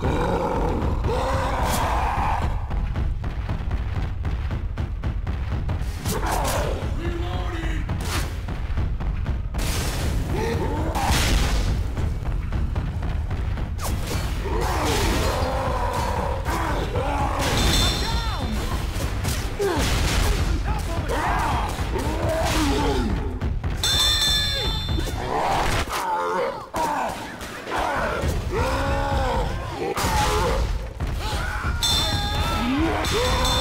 Oh. Ah!